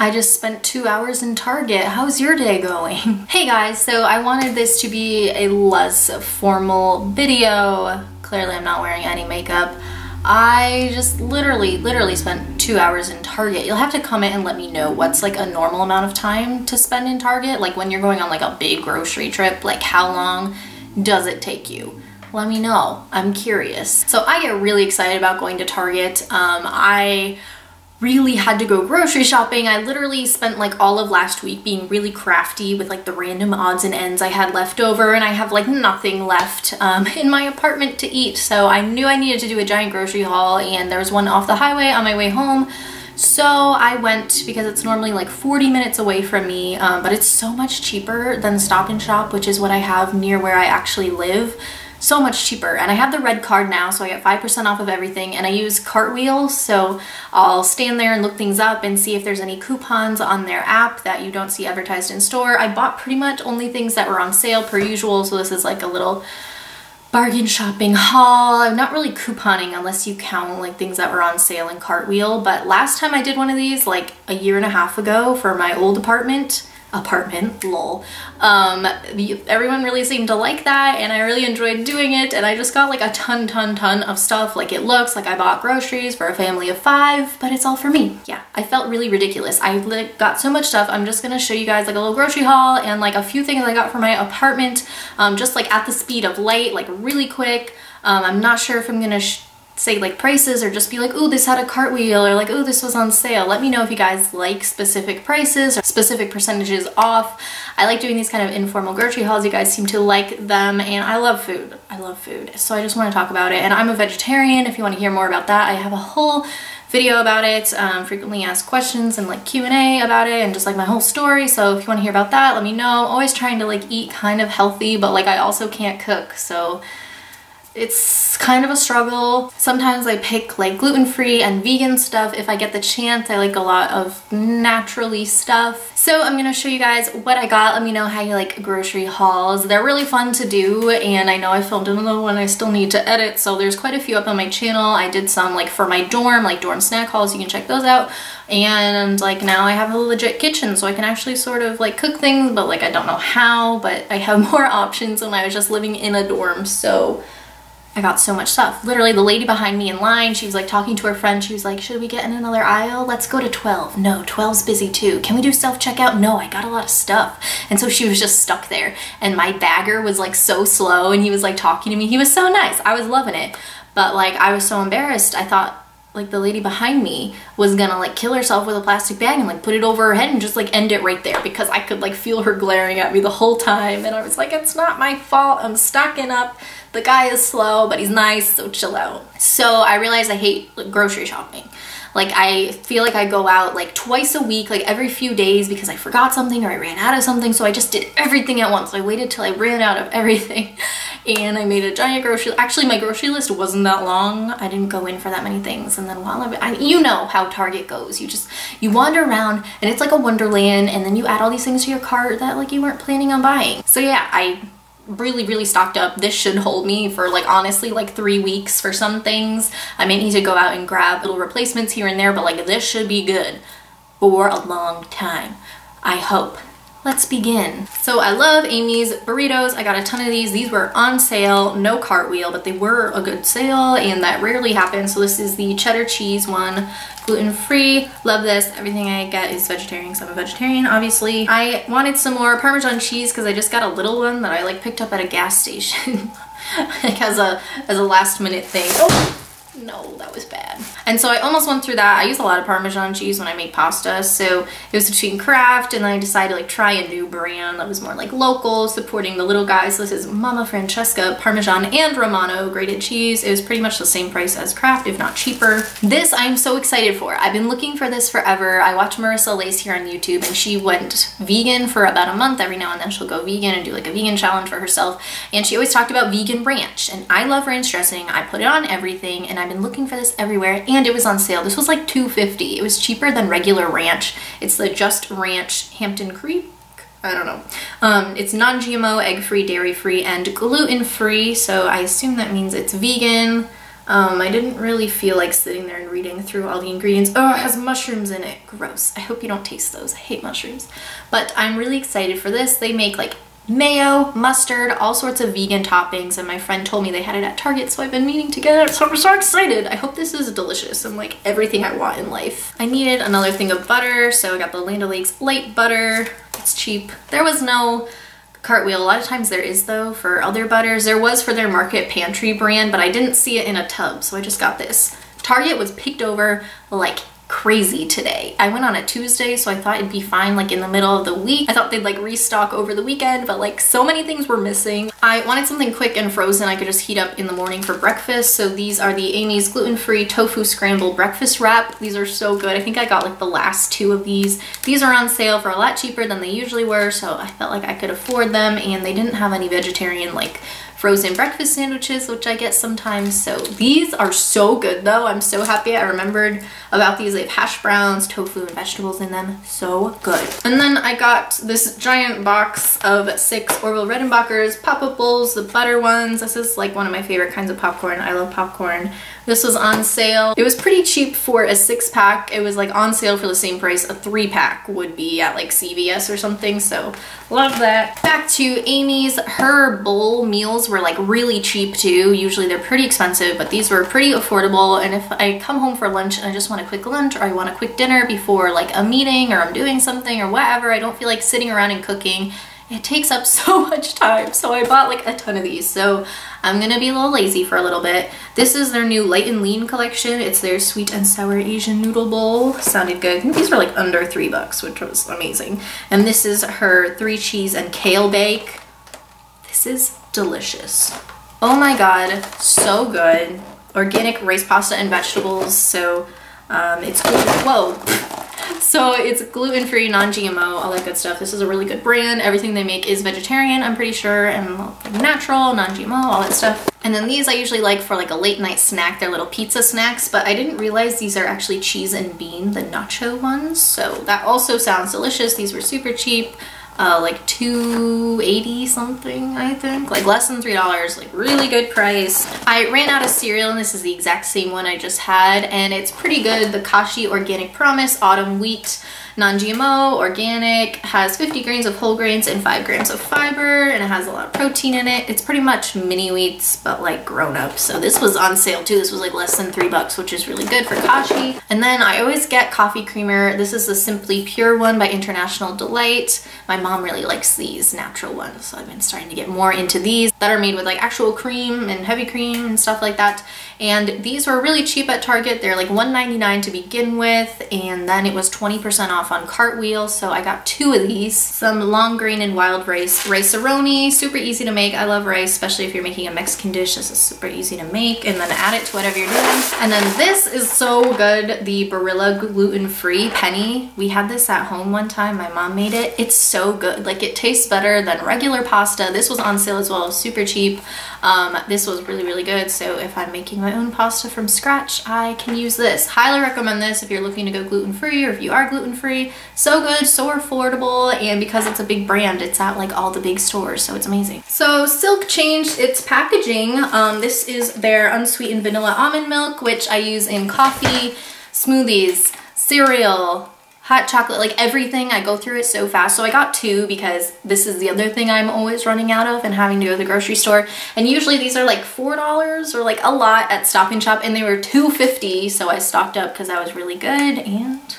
I just spent two hours in Target. How's your day going? hey guys, so I wanted this to be a less formal video. Clearly I'm not wearing any makeup. I just literally, literally spent two hours in Target. You'll have to comment and let me know what's like a normal amount of time to spend in Target. Like when you're going on like a big grocery trip, like how long does it take you? Let me know. I'm curious. So I get really excited about going to Target. Um, I really had to go grocery shopping. I literally spent like all of last week being really crafty with like the random odds and ends I had left over and I have like nothing left um, in my apartment to eat. So I knew I needed to do a giant grocery haul and there was one off the highway on my way home. So I went because it's normally like 40 minutes away from me, um, but it's so much cheaper than Stop and Shop, which is what I have near where I actually live so much cheaper and I have the red card now so I get 5% off of everything and I use Cartwheel so I'll stand there and look things up and see if there's any coupons on their app that you don't see advertised in store. I bought pretty much only things that were on sale per usual so this is like a little bargain shopping haul. I'm not really couponing unless you count like things that were on sale in Cartwheel but last time I did one of these like a year and a half ago for my old apartment apartment, lol. Um, everyone really seemed to like that and I really enjoyed doing it and I just got like a ton, ton, ton of stuff. Like it looks like I bought groceries for a family of five, but it's all for me. Yeah, I felt really ridiculous. I like, got so much stuff. I'm just gonna show you guys like a little grocery haul and like a few things I got for my apartment, um, just like at the speed of light, like really quick. Um, I'm not sure if I'm gonna say like prices or just be like, oh, this had a cartwheel or like, oh, this was on sale. Let me know if you guys like specific prices or specific percentages off. I like doing these kind of informal grocery hauls. You guys seem to like them and I love food. I love food. So I just want to talk about it. And I'm a vegetarian. If you want to hear more about that, I have a whole video about it, um, frequently asked questions and like Q&A about it and just like my whole story. So if you want to hear about that, let me know. I'm always trying to like eat kind of healthy, but like I also can't cook. So it's kind of a struggle. Sometimes I pick like gluten-free and vegan stuff if I get the chance. I like a lot of naturally stuff. So I'm gonna show you guys what I got. Let me know how you like grocery hauls. They're really fun to do and I know I filmed another one I still need to edit so there's quite a few up on my channel. I did some like for my dorm, like dorm snack hauls. You can check those out. And like now I have a legit kitchen so I can actually sort of like cook things but like I don't know how but I have more options when I was just living in a dorm so I got so much stuff. Literally the lady behind me in line, she was like talking to her friend. She was like, should we get in another aisle? Let's go to 12. No, 12's busy too. Can we do self-checkout? No, I got a lot of stuff. And so she was just stuck there. And my bagger was like so slow and he was like talking to me. He was so nice. I was loving it. But like I was so embarrassed. I thought like the lady behind me was gonna like kill herself with a plastic bag and like put it over her head and just like end it right there because I could like feel her glaring at me the whole time and I was like it's not my fault I'm stocking up the guy is slow but he's nice so chill out so I realized I hate like, grocery shopping like I feel like I go out like twice a week, like every few days because I forgot something or I ran out of something. So I just did everything at once. I waited till I ran out of everything and I made a giant grocery. Actually, my grocery list wasn't that long. I didn't go in for that many things. And then while I, I you know how Target goes. You just, you wander around and it's like a wonderland and then you add all these things to your cart that like you weren't planning on buying. So yeah, I really really stocked up. This should hold me for like honestly like three weeks for some things. I may need to go out and grab little replacements here and there but like this should be good for a long time. I hope Let's begin. So I love Amy's burritos. I got a ton of these. These were on sale, no cartwheel, but they were a good sale and that rarely happens. So this is the cheddar cheese one, gluten-free. Love this. Everything I get is vegetarian because I'm a vegetarian, obviously. I wanted some more Parmesan cheese because I just got a little one that I like picked up at a gas station like as a, as a last minute thing. Oh no, that was bad. And so I almost went through that. I use a lot of Parmesan cheese when I make pasta. So it was between Kraft and then I decided to like try a new brand that was more like local, supporting the little guys. So this is Mama Francesca Parmesan and Romano grated cheese. It was pretty much the same price as Kraft, if not cheaper. This I'm so excited for. I've been looking for this forever. I watch Marissa Lace here on YouTube and she went vegan for about a month. Every now and then she'll go vegan and do like a vegan challenge for herself. And she always talked about vegan ranch. And I love ranch dressing. I put it on everything and I've been looking for this everywhere and it was on sale. This was like 250. It was cheaper than regular ranch. It's the Just Ranch Hampton Creek I don't know. Um, it's non-GMO, egg-free, dairy-free, and gluten-free, so I assume that means it's vegan. Um, I didn't really feel like sitting there and reading through all the ingredients. Oh, it has mushrooms in it. Gross. I hope you don't taste those. I hate mushrooms. But I'm really excited for this. They make like mayo, mustard, all sorts of vegan toppings, and my friend told me they had it at Target, so I've been meaning to get it, so I'm so excited. I hope this is delicious and like everything I want in life. I needed another thing of butter, so I got the Land O'Lakes light butter. It's cheap. There was no cartwheel. A lot of times there is though for other butters. There was for their Market Pantry brand, but I didn't see it in a tub, so I just got this. Target was picked over like crazy today. I went on a Tuesday, so I thought it'd be fine like in the middle of the week. I thought they'd like restock over the weekend, but like so many things were missing. I wanted something quick and frozen I could just heat up in the morning for breakfast. So these are the Amy's gluten-free tofu scramble breakfast wrap. These are so good. I think I got like the last two of these. These are on sale for a lot cheaper than they usually were, so I felt like I could afford them and they didn't have any vegetarian like frozen breakfast sandwiches, which I get sometimes. So these are so good though. I'm so happy I remembered about these. They have hash browns, tofu, and vegetables in them. So good. And then I got this giant box of six Orville Redenbacher's pop-up bowls, the butter ones. This is like one of my favorite kinds of popcorn. I love popcorn. This was on sale. It was pretty cheap for a six pack. It was like on sale for the same price a three pack would be at like CVS or something. So love that. Back to Amy's. Her bowl meals were like really cheap too. Usually they're pretty expensive, but these were pretty affordable. And if I come home for lunch and I just want a quick lunch or I want a quick dinner before like a meeting or I'm doing something or whatever, I don't feel like sitting around and cooking it takes up so much time. So I bought like a ton of these. So I'm gonna be a little lazy for a little bit. This is their new Light and Lean collection. It's their sweet and sour Asian noodle bowl. Sounded good. These were like under three bucks, which was amazing. And this is her three cheese and kale bake. This is delicious. Oh my God, so good. Organic rice pasta and vegetables. So um, it's, whoa, so it's gluten-free, non-GMO, all that good stuff. This is a really good brand. Everything they make is vegetarian, I'm pretty sure, and natural, non-GMO, all that stuff. And then these I usually like for like a late night snack. They're little pizza snacks, but I didn't realize these are actually cheese and bean, the nacho ones. So that also sounds delicious. These were super cheap uh, like 280 something I think. Like less than three dollars like really good price. I ran out of cereal and this is the exact same one I just had and it's pretty good. The Kashi Organic Promise Autumn Wheat non-GMO, organic, has 50 grains of whole grains and 5 grams of fiber, and it has a lot of protein in it. It's pretty much mini wheats, but like grown up. So this was on sale too. This was like less than 3 bucks, which is really good for Kashi. And then I always get coffee creamer. This is the Simply Pure one by International Delight. My mom really likes these natural ones, so I've been starting to get more into these that are made with like actual cream and heavy cream and stuff like that. And these were really cheap at Target. They're like $1.99 to begin with, and then it was 20% off on Cartwheel, so I got two of these. Some long grain and wild rice rice-a-roni, super easy to make. I love rice, especially if you're making a Mexican dish. This is super easy to make, and then add it to whatever you're doing. And then this is so good, the Barilla gluten-free penne. We had this at home one time. My mom made it. It's so good. Like, it tastes better than regular pasta. This was on sale as well, super cheap. Um, this was really, really good, so if I'm making my own pasta from scratch, I can use this. Highly recommend this if you're looking to go gluten-free or if you are gluten-free. So good, so affordable, and because it's a big brand, it's at like all the big stores, so it's amazing. So Silk changed its packaging. Um, this is their unsweetened vanilla almond milk, which I use in coffee, smoothies, cereal, hot chocolate, like everything. I go through it so fast. So I got two because this is the other thing I'm always running out of and having to go to the grocery store. And usually these are like $4 or like a lot at Stop and Shop and they were $2.50. So I stocked up because that was really good and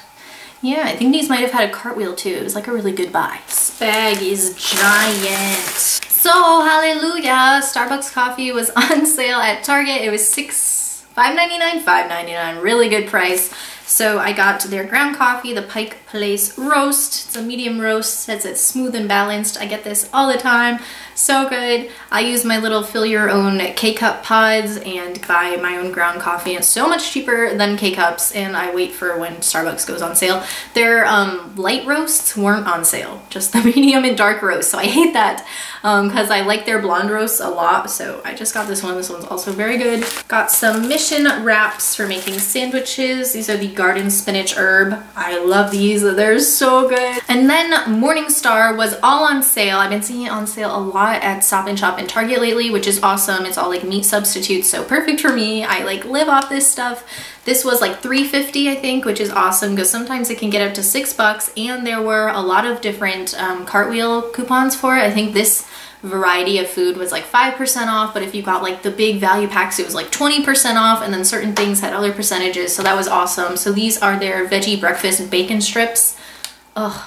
yeah, I think these might have had a cartwheel too. It was like a really good buy. This bag is giant. So, hallelujah, Starbucks coffee was on sale at Target. It was six, $5.99, $5.99, really good price. So I got their ground coffee, the Pike Place Roast. It's a medium roast, says it's smooth and balanced. I get this all the time, so good. I use my little fill your own K-Cup pods and buy my own ground coffee. It's so much cheaper than K-Cups and I wait for when Starbucks goes on sale. Their um, light roasts weren't on sale, just the medium and dark roast, so I hate that because um, I like their blonde roasts a lot, so I just got this one. This one's also very good. Got some Mission wraps for making sandwiches. These are the garden spinach herb. I love these. They're so good. And then Morningstar was all on sale. I've been seeing it on sale a lot at Stop and Shop and Target lately, which is awesome. It's all like meat substitutes, so perfect for me. I like live off this stuff. This was like 350 I think, which is awesome because sometimes it can get up to six bucks and there were a lot of different um, cartwheel coupons for it. I think this variety of food was like 5% off, but if you got like the big value packs, it was like 20% off, and then certain things had other percentages, so that was awesome. So these are their veggie breakfast bacon strips. Ugh,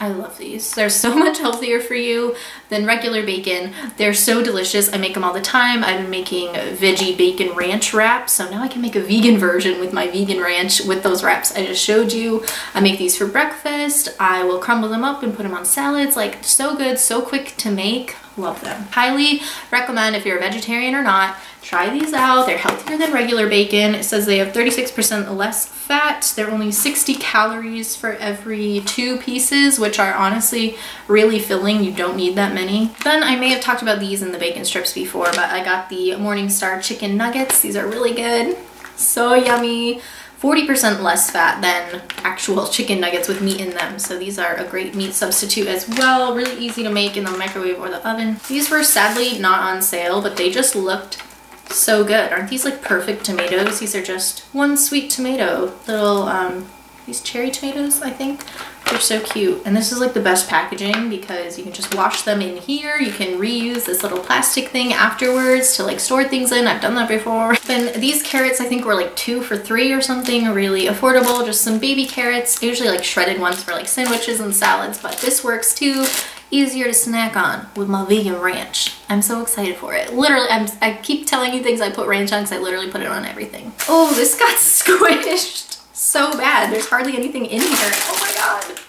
I love these. They're so much healthier for you than regular bacon. They're so delicious. I make them all the time. I've been making veggie bacon ranch wraps, so now I can make a vegan version with my vegan ranch with those wraps I just showed you. I make these for breakfast. I will crumble them up and put them on salads. Like, so good, so quick to make. Love them. Highly recommend if you're a vegetarian or not, try these out. They're healthier than regular bacon. It says they have 36% less fat. They're only 60 calories for every two pieces, which are honestly really filling. You don't need that many. Then I may have talked about these in the bacon strips before, but I got the Morningstar chicken nuggets. These are really good. So yummy. 40% less fat than actual chicken nuggets with meat in them. So these are a great meat substitute as well. Really easy to make in the microwave or the oven. These were sadly not on sale, but they just looked so good. Aren't these like perfect tomatoes? These are just one sweet tomato, little, um, these cherry tomatoes, I think. They're so cute. And this is like the best packaging because you can just wash them in here. You can reuse this little plastic thing afterwards to like store things in. I've done that before. Then these carrots I think were like two for three or something, really affordable. Just some baby carrots, usually like shredded ones for like sandwiches and salads, but this works too easier to snack on with my vegan ranch. I'm so excited for it. Literally, I'm, I keep telling you things I put ranch on because I literally put it on everything. Oh, this got squished so bad. There's hardly anything in here. Oh my god.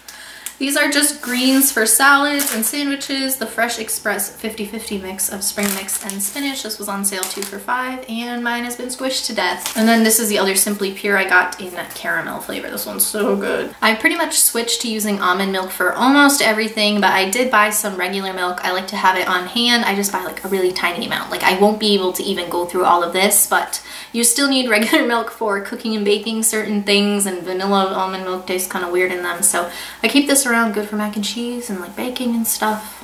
These are just greens for salads and sandwiches. The Fresh Express 50-50 mix of spring mix and spinach. This was on sale two for five and mine has been squished to death. And then this is the other Simply Pure I got in caramel flavor. This one's so good. I pretty much switched to using almond milk for almost everything, but I did buy some regular milk. I like to have it on hand. I just buy like a really tiny amount. Like I won't be able to even go through all of this, but you still need regular milk for cooking and baking certain things and vanilla almond milk tastes kind of weird in them. So I keep this around good for mac and cheese and like baking and stuff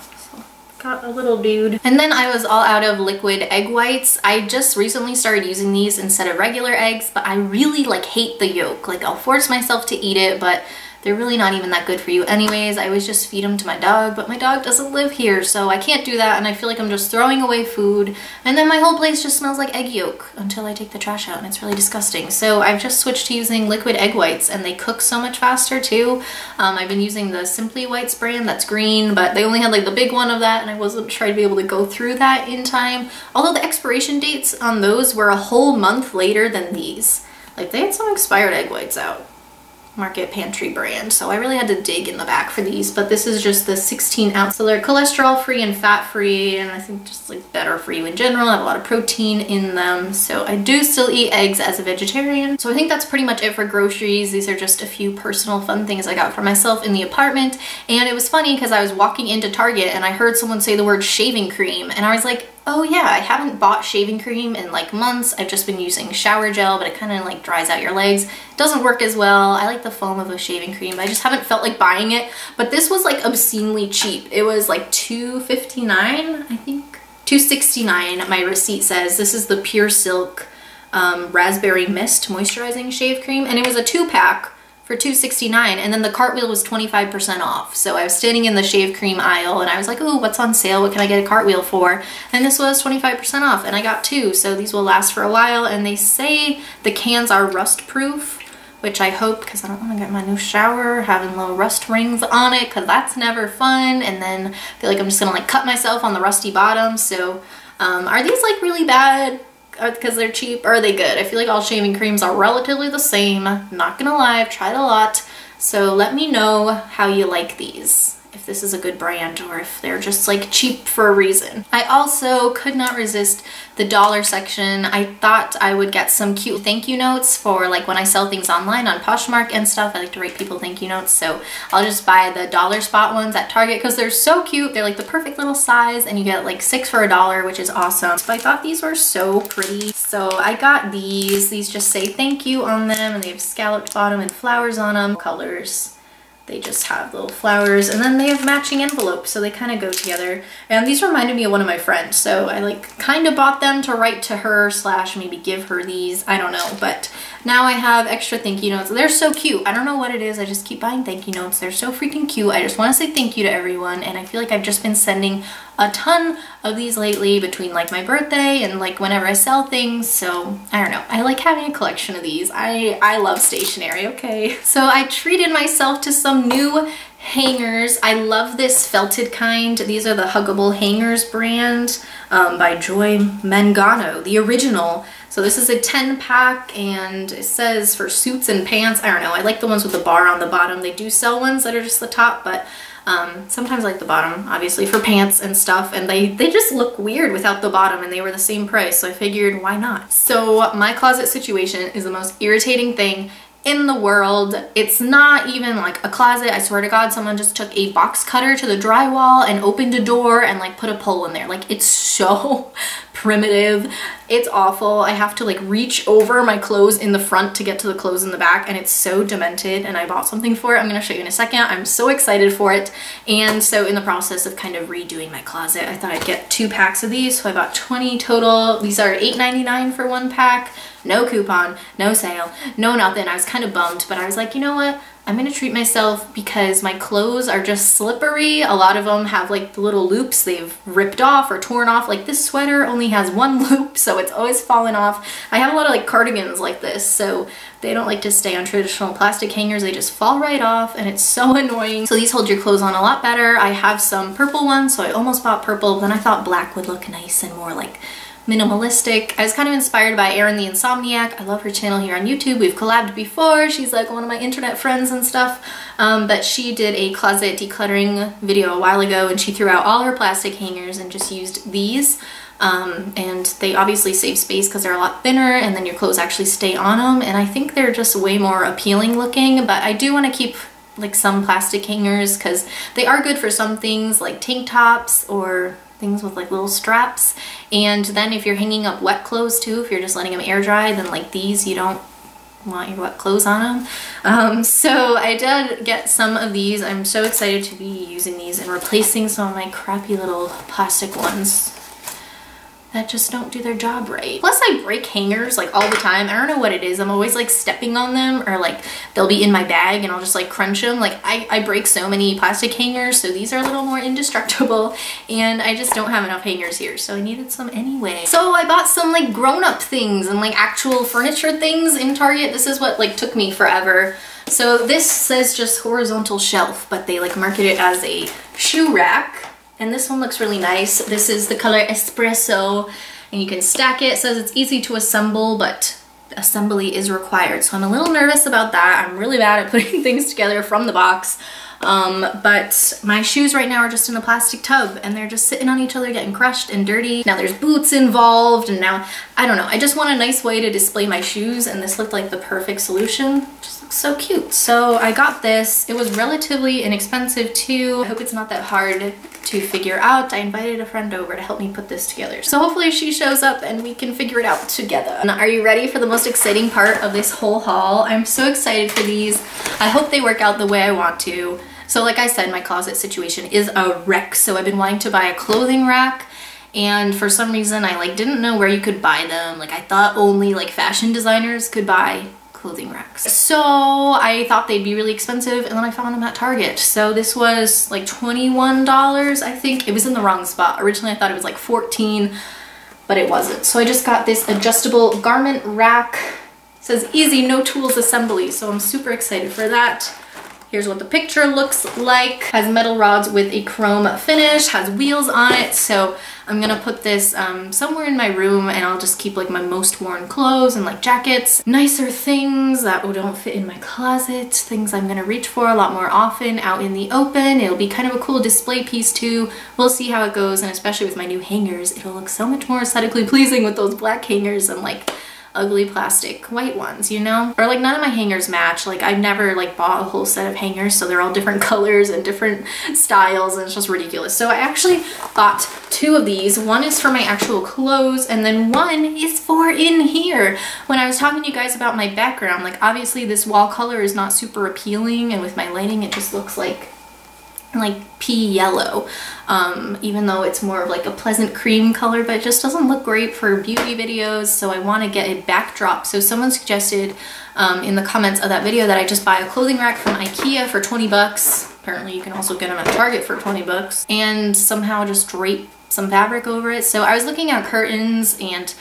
got a little dude. And then I was all out of liquid egg whites. I just recently started using these instead of regular eggs, but I really like hate the yolk. Like I'll force myself to eat it, but they're really not even that good for you anyways. I always just feed them to my dog, but my dog doesn't live here, so I can't do that, and I feel like I'm just throwing away food. And then my whole place just smells like egg yolk until I take the trash out, and it's really disgusting. So I've just switched to using liquid egg whites, and they cook so much faster too. Um, I've been using the Simply Whites brand, that's green, but they only had like the big one of that, and I wasn't sure I'd be able to go through that in time. Although the expiration dates on those were a whole month later than these. Like they had some expired egg whites out. Market Pantry brand. So I really had to dig in the back for these, but this is just the 16 ounce. So they're cholesterol free and fat free, and I think just like better for you in general. I have a lot of protein in them. So I do still eat eggs as a vegetarian. So I think that's pretty much it for groceries. These are just a few personal fun things I got for myself in the apartment. And it was funny because I was walking into Target and I heard someone say the word shaving cream and I was like, oh yeah, I haven't bought shaving cream in like months. I've just been using shower gel, but it kind of like dries out your legs. It doesn't work as well. I like the foam of a shaving cream, but I just haven't felt like buying it. But this was like obscenely cheap. It was like $2.59, I think. $2.69, my receipt says. This is the Pure Silk um, Raspberry Mist Moisturizing Shave Cream, and it was a two pack for 269 and then the cartwheel was 25% off. So I was standing in the shave cream aisle and I was like, oh, what's on sale? What can I get a cartwheel for? And this was 25% off and I got two. So these will last for a while and they say the cans are rust proof which I hope because I don't want to get my new shower having little rust rings on it because that's never fun and then I feel like I'm just gonna like cut myself on the rusty bottom so um, are these like really bad Uh, because they're cheap or are they good? I feel like all shaving creams are relatively the same. Not gonna lie, I've tried a lot. So let me know how you like these. If this is a good brand or if they're just like cheap for a reason. I also could not resist the dollar section. I thought I would get some cute thank you notes for like when I sell things online on Poshmark and stuff. I like to write people thank you notes. So I'll just buy the dollar spot ones at Target because they're so cute. They're like the perfect little size and you get like six for a dollar, which is awesome. So I thought these were so pretty. So I got these. These just say thank you on them and they have scalloped bottom and flowers on them. Colors they just have little flowers and then they have matching envelopes so they kind of go together. And these reminded me of one of my friends so I like kind of bought them to write to her slash maybe give her these I don't know but now I have extra thank you notes. They're so cute. I don't know what it is. I just keep buying thank you notes. They're so freaking cute. I just want to say thank you to everyone and I feel like I've just been sending a ton of these lately between like my birthday and like whenever I sell things. So I don't know. I like having a collection of these. I I love stationery. Okay. So I treated myself to some new hangers. I love this felted kind. These are the huggable hangers brand um, by Joy Mangano the original. So this is a 10 pack and it says for suits and pants I don't know I like the ones with the bar on the bottom. They do sell ones that are just the top but um, sometimes like the bottom, obviously, for pants and stuff, and they, they just look weird without the bottom, and they were the same price, so I figured, why not? So my closet situation is the most irritating thing in the world. It's not even like a closet. I swear to God, someone just took a box cutter to the drywall and opened a door and like put a pole in there. Like it's so primitive. It's awful. I have to like reach over my clothes in the front to get to the clothes in the back and it's so demented and I bought something for it. I'm to show you in a second. I'm so excited for it. And so in the process of kind of redoing my closet, I thought I'd get two packs of these. So I bought 20 total. These are $8.99 for one pack no coupon, no sale, no nothing. I was kind of bummed, but I was like, you know what? I'm gonna treat myself because my clothes are just slippery. A lot of them have like the little loops they've ripped off or torn off. Like this sweater only has one loop, so it's always falling off. I have a lot of like cardigans like this, so they don't like to stay on traditional plastic hangers. They just fall right off and it's so annoying. So these hold your clothes on a lot better. I have some purple ones, so I almost bought purple. Then I thought black would look nice and more like minimalistic. I was kind of inspired by Erin the Insomniac. I love her channel here on YouTube. We've collabed before. She's like one of my internet friends and stuff. Um, but she did a closet decluttering video a while ago and she threw out all her plastic hangers and just used these. Um, and they obviously save space because they're a lot thinner and then your clothes actually stay on them. And I think they're just way more appealing looking, but I do want to keep like some plastic hangers because they are good for some things like tank tops or things with like little straps. And then if you're hanging up wet clothes too, if you're just letting them air dry, then like these, you don't want your wet clothes on them. Um, so I did get some of these. I'm so excited to be using these and replacing some of my crappy little plastic ones that just don't do their job right. Plus I break hangers like all the time. I don't know what it is. I'm always like stepping on them or like they'll be in my bag and I'll just like crunch them. Like I, I break so many plastic hangers so these are a little more indestructible and I just don't have enough hangers here so I needed some anyway. So I bought some like grown-up things and like actual furniture things in Target. This is what like took me forever. So this says just horizontal shelf but they like market it as a shoe rack and this one looks really nice. This is the color Espresso and you can stack it. It says it's easy to assemble, but assembly is required. So I'm a little nervous about that. I'm really bad at putting things together from the box. Um, but my shoes right now are just in a plastic tub and they're just sitting on each other getting crushed and dirty. Now there's boots involved and now, I don't know, I just want a nice way to display my shoes and this looked like the perfect solution. Just so cute. So I got this. It was relatively inexpensive too. I hope it's not that hard to figure out. I invited a friend over to help me put this together. So hopefully she shows up and we can figure it out together. Now, are you ready for the most exciting part of this whole haul? I'm so excited for these. I hope they work out the way I want to. So like I said, my closet situation is a wreck. So I've been wanting to buy a clothing rack and for some reason I like didn't know where you could buy them. Like I thought only like fashion designers could buy clothing racks. So I thought they'd be really expensive and then I found them at Target. So this was like $21, I think. It was in the wrong spot. Originally I thought it was like 14 but it wasn't. So I just got this adjustable garment rack. It says easy, no tools assembly. So I'm super excited for that. Here's what the picture looks like. Has metal rods with a chrome finish, has wheels on it. So I'm gonna put this um, somewhere in my room and I'll just keep like my most worn clothes and like jackets, nicer things that don't fit in my closet, things I'm gonna reach for a lot more often out in the open. It'll be kind of a cool display piece too. We'll see how it goes and especially with my new hangers, it'll look so much more aesthetically pleasing with those black hangers and like ugly plastic white ones, you know? Or like none of my hangers match. Like I've never like bought a whole set of hangers so they're all different colors and different styles and it's just ridiculous. So I actually bought two of these. One is for my actual clothes and then one is for in here. When I was talking to you guys about my background, like obviously this wall color is not super appealing and with my lighting it just looks like like pea yellow. Um, even though it's more of like a pleasant cream color but it just doesn't look great for beauty videos so I want to get a backdrop. So someone suggested um, in the comments of that video that I just buy a clothing rack from Ikea for 20 bucks. Apparently you can also get them at Target for 20 bucks. And somehow just drape some fabric over it. So I was looking at curtains and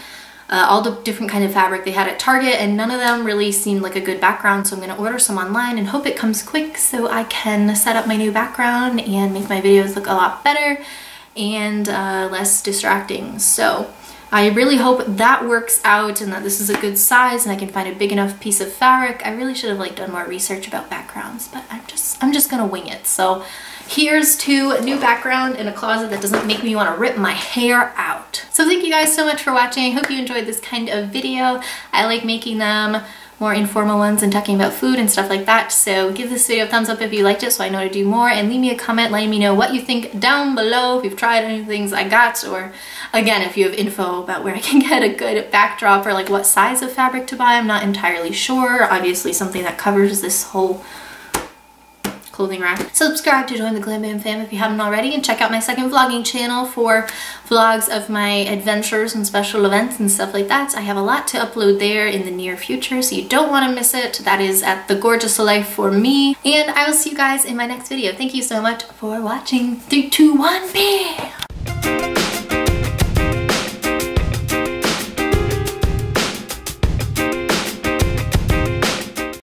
uh, all the different kind of fabric they had at Target and none of them really seemed like a good background so I'm to order some online and hope it comes quick so I can set up my new background and make my videos look a lot better and uh, less distracting. So I really hope that works out and that this is a good size and I can find a big enough piece of fabric. I really should have like done more research about backgrounds, but I'm just I'm just gonna wing it. So Here's to a new background in a closet that doesn't make me want to rip my hair out. So thank you guys so much for watching. I hope you enjoyed this kind of video. I like making them more informal ones and talking about food and stuff like that. So give this video a thumbs up if you liked it so I know to do more and leave me a comment letting me know what you think down below if you've tried any things I got or again if you have info about where I can get a good backdrop or like what size of fabric to buy. I'm not entirely sure. Obviously something that covers this whole clothing rack. Subscribe to join the Glam Bam fam if you haven't already and check out my second vlogging channel for vlogs of my adventures and special events and stuff like that. I have a lot to upload there in the near future so you don't want to miss it. That is at The Gorgeous Life for me and I will see you guys in my next video. Thank you so much for watching. Three, two, one, bam!